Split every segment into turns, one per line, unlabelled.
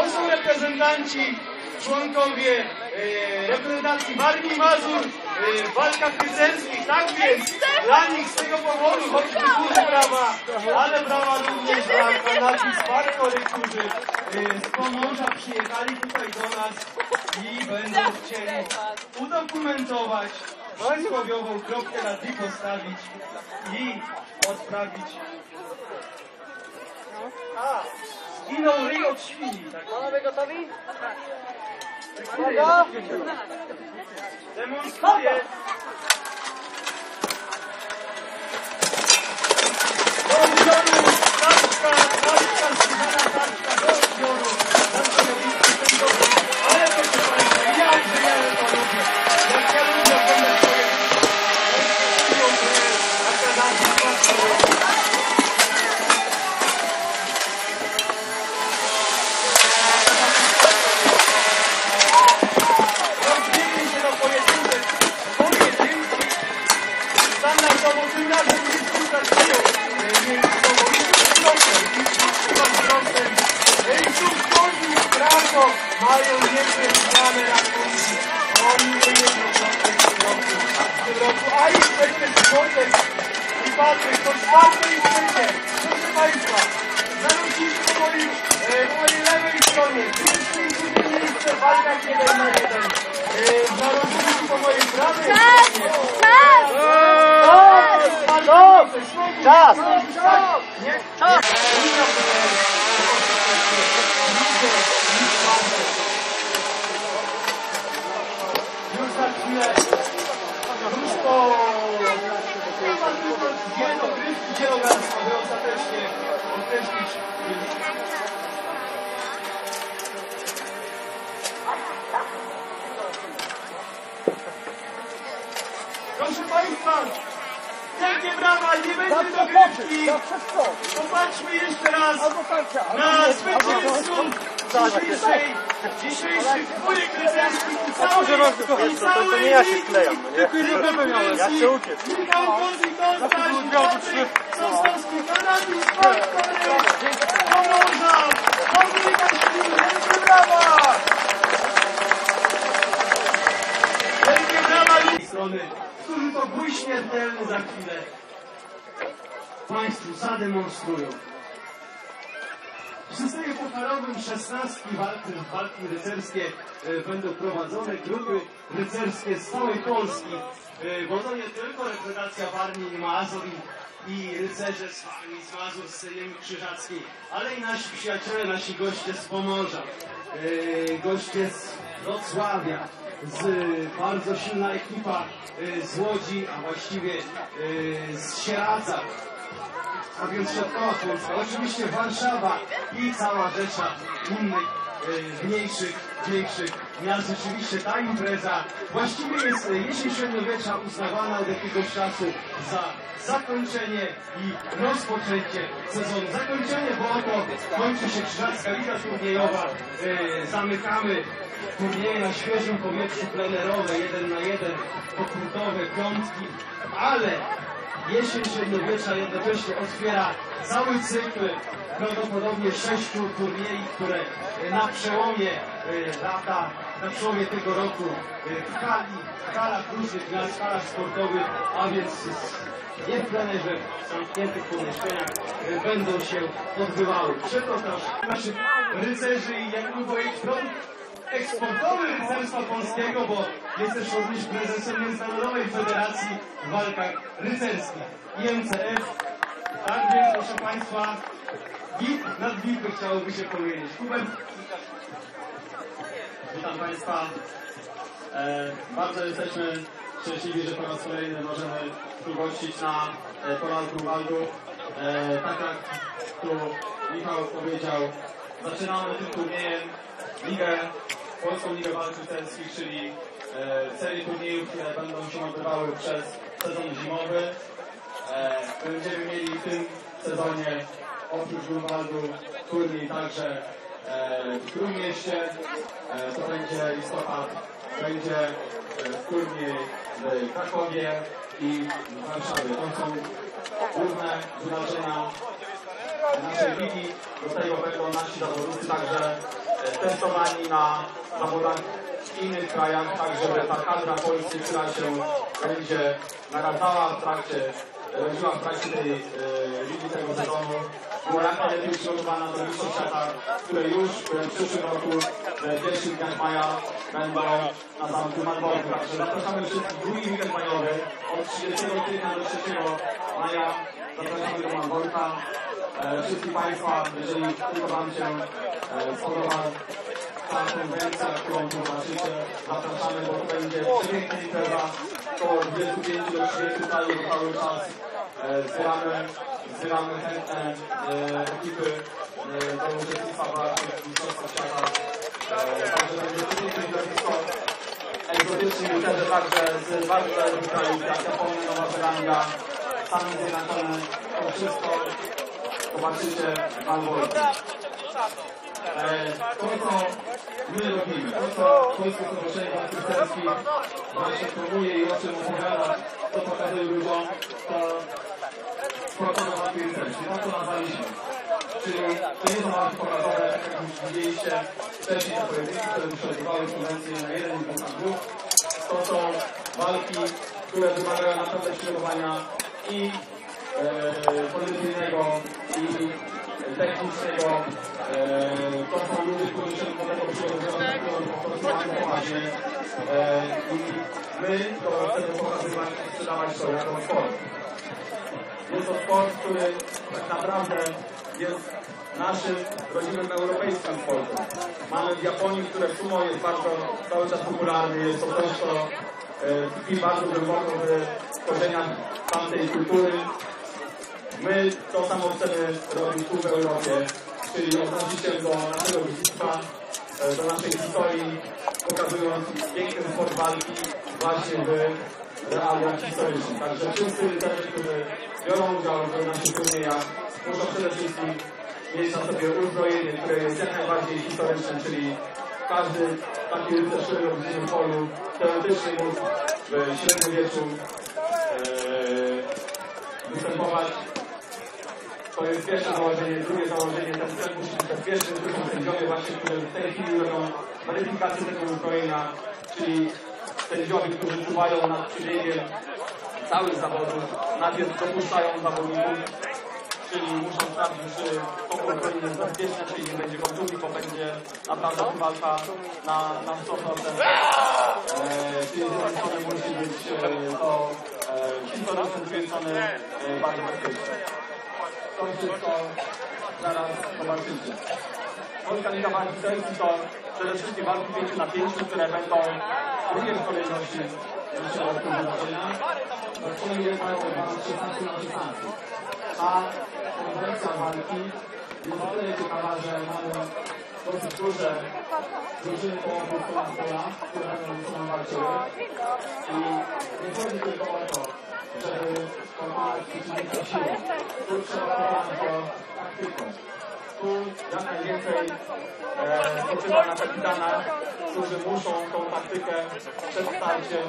To są reprezentanci, członkowie e, reprezentacji Warmii i Mazur e, w walkach rycerskich. Tak więc dla nich z tego powodu choćby duże brawa, ale brawa również dla kanałki z Warkory, którzy e, z Pomorza przyjechali tutaj do nas i będą chcieli udokumentować przysłowiową kropkę na D postawić i odprawić. A, zginął ryj od świni. Tak.
Panowie gotowi?
Uwaga! Demonstruję. Patryk, to czwarte i trzecie. Proszę Państwa, zanosicie po mojej, e, po mojej lewej stronie. Pierwsze i drugie miejsce w walkach jeden na jeden. E, Zanosicie po mojej prawej stronie.
Czas!
Czas! Nie?
Czas!
Już za chwilę, już po... Chyba tylko dwie dogrywki dzielogarstwa, by ostatecznie określić wynik. Proszę Państwa, wielkie brawa, nie będzie dogrywki. Popatrzmy jeszcze raz na zwycięzców dzisiejszej, dzisiejszych dwójek rycerskich i całej, i
to- to nie ja się
całej
sklejam, no nie?
reprezentacji.
Ja chcę uciec.
Michał Kozik, Ostaś, Patryk Sosnowski, Kanadis, Polskory, Pomorza, Dominika Świn, wielkie brawa! Wielkie brawa z strony, którzy to bój śmiertelny za chwilę Państwu zademonstrują. W systemie pucharowym szesnastki walki, walki rycerskie e, będą prowadzone, grupy rycerskie z całej Polski, e, bo to nie tylko reprezentacja Warmii i Mazur i, i rycerze z Warmii, z Mazur, z Syriemi Krzyżackiej, ale i nasi przyjaciele, nasi goście z Pomorza, e, goście z Wrocławia, z bardzo silna ekipa e, z Łodzi, a właściwie e, z Sieradza, a więc środkowa Polska, oczywiście Warszawa i cała rzesza innych e, mniejszych, większych miast. Rzeczywiście ta impreza właściwie jest e, jesień średniowiecza uznawana od jakiegoś czasu za zakończenie i rozpoczęcie sezonu. Zakończenie, bo oto kończy się Krzyżacka Liga Turniejowa. E, zamykamy turnieje na świeżym powietrzu plenerowe, jeden na jeden, pokurtowe, piątki, ale Jesień średniowiecza jednocześnie otwiera cały cykl prawdopodobnie sześciu turniejów, które na przełomie e, lata, na przełomie tego roku e, w hali, w halach różnych w sportowych, a więc nie w plenerze, w zamkniętych pomieszczeniach e, będą się odbywały. Przepraszam naszych rycerzy i jak powiedzieć front eksportowy rycerstwa polskiego, bo jest też również prezesem Międzynarodowej Federacji w walkach rycerskich IMCF. Tak więc, proszę Państwa, VIP nad VIP chciałoby się powiedzieć. Hubert,
Witam Państwa. E, bardzo jesteśmy szczęśliwi, że po raz kolejny możemy tu gościć na e, Pola Grunwaldu. E, tak jak tu Michał powiedział, zaczynamy tym turniejem ligę, Polską Ligę Walk Rycerskich, czyli e, serię turniejów, które będą się odbywały przez sezon zimowy. E, będziemy mieli w tym sezonie oprócz Grunwaldu turniej także e, w Trójmieście. E, to będzie listopad. Będzie e, turniej w Krakowie i w Warszawie. To są główne wydarzenia naszej ligi. Do tego będą nasi zawodnicy także testowani na zawodach w innych krajach, tak żeby ta kadra Polski, która się będzie naradzała w trakcie, rodziła w trakcie tej e, ligi tego sezonu, była jak najlepiej przygotowana do Mistrzostw Świata, które już w przyszłym roku, w pierwszych dniach maja będą na zamku Malborku. Także zapraszamy wszystkich drugi weekend majowy od 30 kwietnia do 3 maja. Zapraszamy do Malborka. E, wszystkich Państwa, jeżeli tylko Wam się e, spodoba ta konwencja, którą tu zobaczycie, zapraszamy, bo to będzie przepiękna impreza, około 25 do 30 krajów cały czas. E, zbieramy, zbieramy chętne ekipy do uczestnictwa w walkach Mistrzostwach Świata. Także będzie przepiękne zjawisko. Egzotyczni myślę, także z bardzo dalekich krajów, jak Japonia, Nowa Zelandia, Stany Zjednoczone, to wszystko zobaczycie w Malborku. E, to, co my robimy, to, co Polskie Stowarzyszenie Rycerskiej właśnie promuje i o czym opowiada, to pokazuje ludziom, to protokół walki rycerskiej, tak to nazwaliśmy. Czyli to nie są walki pokazowe, tak jak już widzieliście wcześniej na pojedynki, które już odbywały konwencje na jeden i dwóch na dwóch. To są walki, które wymagają naprawdę przygotowania i e, kondycyjnego i technicznego. To są ludzie, którzy się do tego przygotowują poważnie. I my to chcemy pokazywać sprzedawać to jako sport. Jest to sport, który tak naprawdę jest naszym rodzimym europejskim sportem. Mamy w Japonii, które sumo jest bardzo cały czas popularny, jest to coś, co tkwi bardzo głęboko w korzeniach tamtej kultury. My to samo chcemy robić tu w Europie, czyli odnosić się do naszego dziedzictwa, e, do naszej historii, pokazując piękny sport walki właśnie w realiach historycznych. Także wszyscy rycerze, którzy biorą udział w naszych turniejach, muszą przede wszystkim mieć na sobie uzbrojenie, które jest jak najbardziej historyczne, czyli każdy taki rycerz, w polu, teoretycznie mógł w średniowieczu e, występować to jest pierwsze założenie, drugie założenie, ten cel musi być bezpieczny, to są sędziowie właśnie, którzy w tej chwili robią weryfikację tego uzbrojenia, czyli sędziowie, którzy czuwają nad przebiegiem całych zawodów, najpierw dopuszczają zawodników, czyli muszą sprawdzić, czy pokój broni jest bezpieczny, czyli nie będzie kontuzji, bo będzie naprawdę walka na, na 100%. E, czyli z jednej strony musi być e, to e, historycznie skręcone e, bardzo bezpiecznie wszystko zaraz zobaczycie. Polska Liga Walki Selfie to przede wszystkim walki 5 na 5, które będą w kolejności naszego wydarzenia. Zaczynamy mają walk 16 na 16. A konwencja walki jest o tyle ciekawa, że mamy dosyć duże drużyny po obu stronach pola, które będą ze sobą walczyły. I nie chodzi tylko o to, żeby pokonać przeciwnika siłą. Tu trzeba go taktyką. Tu jak najwięcej e, spoczywa na kapitanach, którzy muszą tą taktykę przed starciem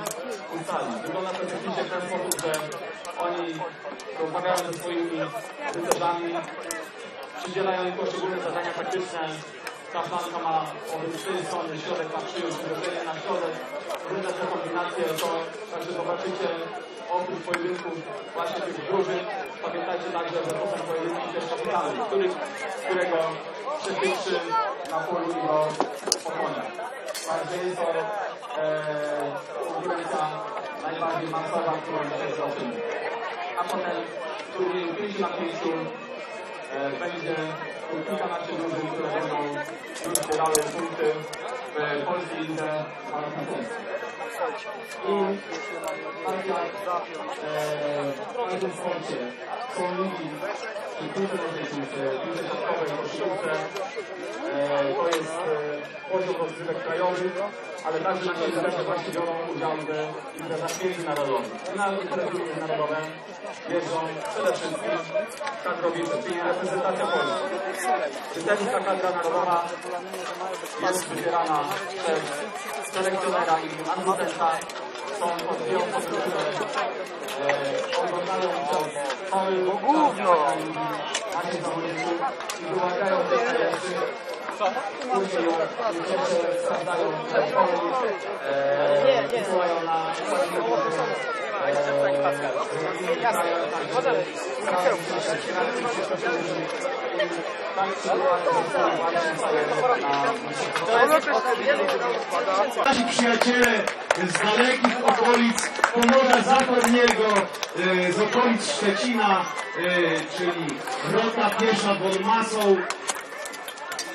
ustalić. Wygląda to rzeczywiście w ten sposób, że oni rozmawiają ze swoimi rycerzami, przydzielają im poszczególne zadania taktyczne. Ta ma obie cztery strony, środek ma przyjąć uderzenie na środek, różne te kombinacje, to także zobaczycie oprócz pojedynków właśnie tych drużyn, pamiętajcie także, że to są pojedynki też kapitalne, których, którego przepytrzy na polu i go pokonia. Także jest to e, konkurencja najbardziej masowa, którą dzisiaj zobaczymy. A potem w turnieju 5 na 5 e, będzie kilkanaście drużyn, które będą już zbierały punkty w polskiej lidze. I tak jak e, w piłce nożnej, czy piłce siatkowej, koszykówce, e, to jest e, poziom rozgrywek krajowych, ale także nasi liderzy właśnie biorą udział w imprezach międzynarodowych. Na imprezy międzynarodowe jeżdżą przede wszystkim kadrowicze, czyli reprezentacja Polski. Rycerska kadra narodowa jest wybierana przez selekcjonera i asystenta. Nie, nie.
Nasi przyjaciele z dalekich okolic Pomorza Zachodniego, e, z okolic Szczecina, e, czyli Rota Piesza pod Masą.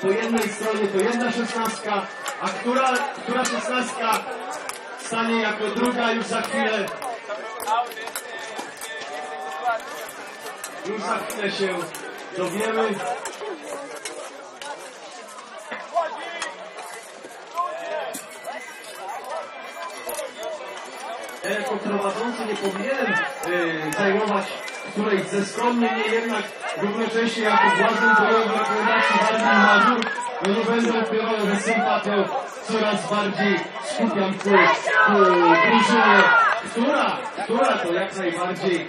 Po jednej stronie to jedna szesnastka, a która, która szesnastka stanie jako druga już za chwilę. Już za chwilę się dowiemy. Ja jako prowadzący nie powinienem e, zajmować którejś ze stron, niemniej jednak równocześnie jako władzę bojowy rekomendacji Armii Mazur, no będę ukrywał, że sympatią coraz bardziej skupiam ku, ku drużynie, która, która to jak najbardziej